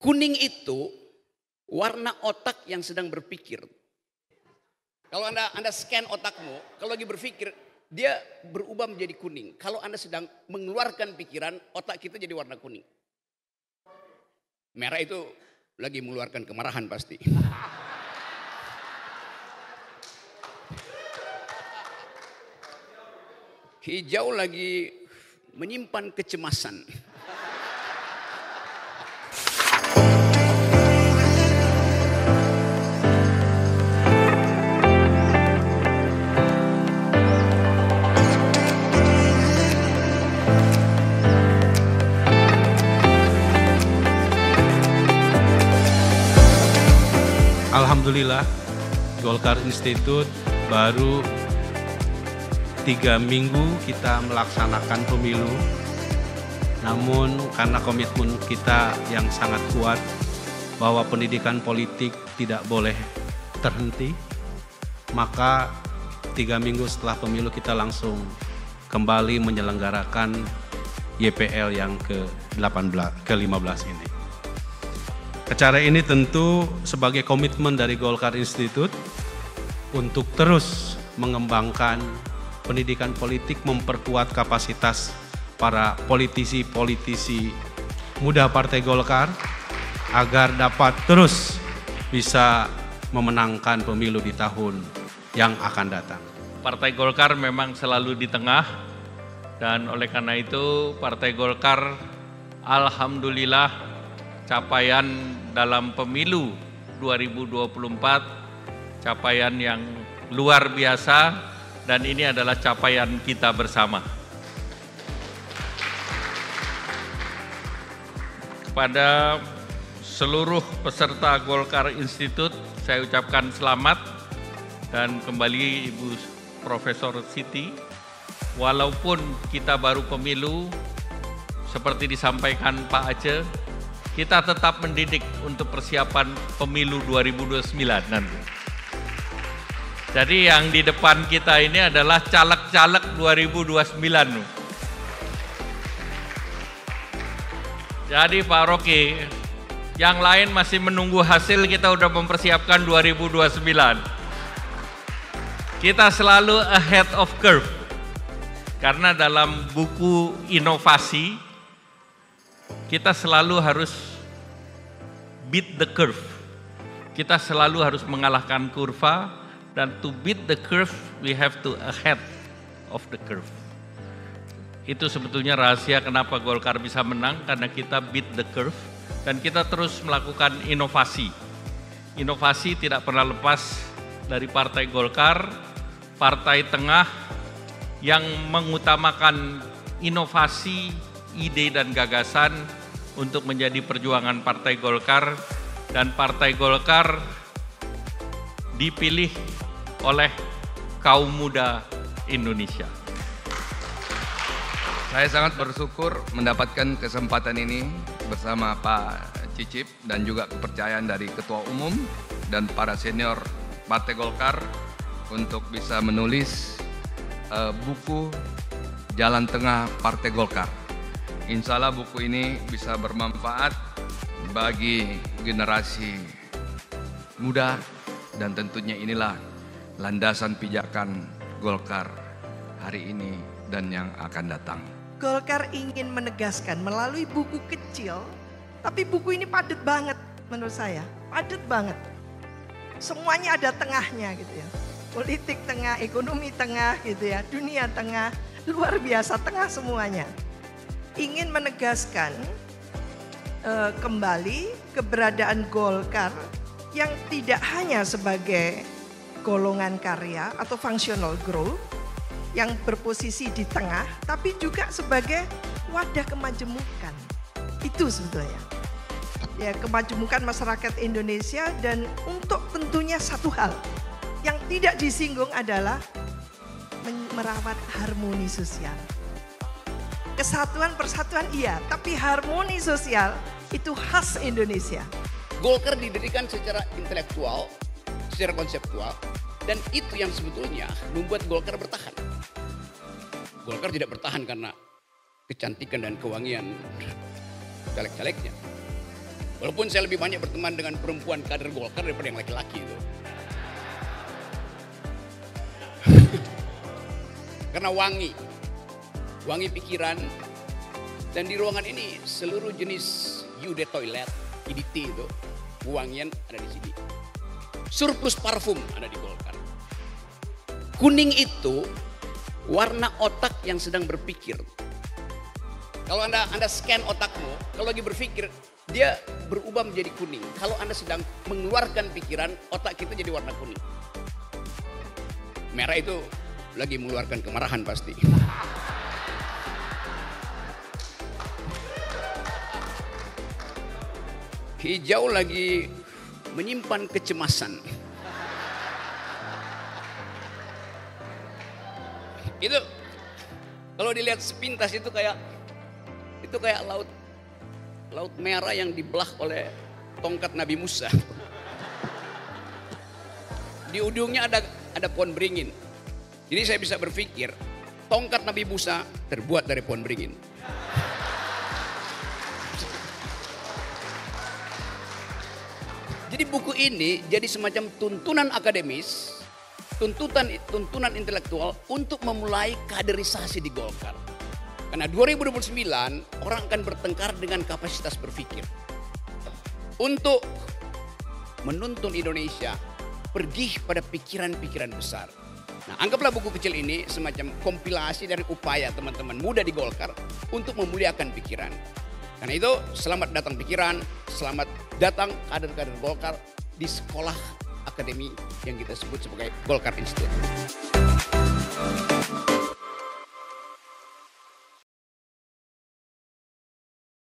Kuning itu warna otak yang sedang berpikir. Kalau Anda Anda scan otakmu, kalau lagi berpikir, dia berubah menjadi kuning. Kalau Anda sedang mengeluarkan pikiran, otak kita jadi warna kuning. Merah itu lagi mengeluarkan kemarahan pasti. Hijau lagi menyimpan kecemasan. Alhamdulillah Golkar Institute baru tiga minggu kita melaksanakan pemilu. Namun karena komitmen kita yang sangat kuat bahwa pendidikan politik tidak boleh terhenti, maka tiga minggu setelah pemilu kita langsung kembali menyelenggarakan YPL yang ke-18, ke-15 ini. Acara ini tentu sebagai komitmen dari Golkar Institute untuk terus mengembangkan pendidikan politik, memperkuat kapasitas para politisi-politisi muda Partai Golkar agar dapat terus bisa memenangkan pemilu di tahun yang akan datang. Partai Golkar memang selalu di tengah dan oleh karena itu Partai Golkar alhamdulillah capaian dalam pemilu 2024 capaian yang luar biasa dan ini adalah capaian kita bersama. Kepada seluruh peserta Golkar Institute saya ucapkan selamat dan kembali Ibu Profesor Siti walaupun kita baru pemilu seperti disampaikan Pak Aceh kita tetap mendidik untuk persiapan pemilu 2029 nanti. Jadi yang di depan kita ini adalah caleg-caleg 2029. Jadi Pak Rocky, yang lain masih menunggu hasil kita udah mempersiapkan 2029. Kita selalu ahead of curve. Karena dalam buku inovasi kita selalu harus beat the curve. Kita selalu harus mengalahkan kurva dan to beat the curve we have to ahead of the curve. Itu sebetulnya rahasia kenapa Golkar bisa menang karena kita beat the curve dan kita terus melakukan inovasi. Inovasi tidak pernah lepas dari Partai Golkar, partai tengah yang mengutamakan inovasi, ide dan gagasan untuk menjadi perjuangan Partai Golkar dan Partai Golkar dipilih oleh kaum muda Indonesia. Saya sangat bersyukur mendapatkan kesempatan ini bersama Pak Cicip dan juga kepercayaan dari Ketua Umum dan para senior Partai Golkar untuk bisa menulis uh, buku Jalan Tengah Partai Golkar. Insya Allah buku ini bisa bermanfaat bagi generasi muda dan tentunya inilah landasan pijakan Golkar hari ini dan yang akan datang. Golkar ingin menegaskan melalui buku kecil, tapi buku ini padat banget menurut saya, padat banget. Semuanya ada tengahnya gitu ya. Politik tengah, ekonomi tengah gitu ya, dunia tengah, luar biasa tengah semuanya ingin menegaskan uh, kembali keberadaan Golkar yang tidak hanya sebagai golongan karya atau functional growth yang berposisi di tengah, tapi juga sebagai wadah kemajemukan. Itu sebetulnya. Ya, kemajemukan masyarakat Indonesia dan untuk tentunya satu hal yang tidak disinggung adalah merawat harmoni sosial. Kesatuan persatuan iya, tapi harmoni sosial itu khas Indonesia. Golkar didirikan secara intelektual, secara konseptual, dan itu yang sebetulnya membuat Golkar bertahan. Golkar tidak bertahan karena kecantikan dan kewangian caleg-calegnya. Walaupun saya lebih banyak berteman dengan perempuan kader Golkar daripada yang laki-laki itu. Karena wangi. Wangi pikiran. Dan di ruangan ini seluruh jenis UD toilet, IDT itu, wangian ada di sini. Surplus parfum ada di Golkar. Kuning itu warna otak yang sedang berpikir. Kalau Anda Anda scan otakmu, kalau lagi berpikir, dia berubah menjadi kuning. Kalau Anda sedang mengeluarkan pikiran, otak kita jadi warna kuning. Merah itu lagi mengeluarkan kemarahan pasti. Hijau lagi menyimpan kecemasan. Itu kalau dilihat sepintas itu kayak itu kayak laut laut merah yang dibelah oleh tongkat Nabi Musa. Di ujungnya ada ada pohon beringin. Jadi saya bisa berpikir, tongkat Nabi Musa terbuat dari pohon beringin. Jadi buku ini jadi semacam tuntunan akademis, tuntutan tuntunan intelektual untuk memulai kaderisasi di Golkar. Karena 2029 orang akan bertengkar dengan kapasitas berpikir. Untuk menuntun Indonesia pergi pada pikiran-pikiran besar. Nah, anggaplah buku kecil ini semacam kompilasi dari upaya teman-teman muda di Golkar untuk memuliakan pikiran. Karena itu, selamat datang pikiran, selamat datang kader-kader Golkar di sekolah akademi yang kita sebut sebagai Golkar Institute.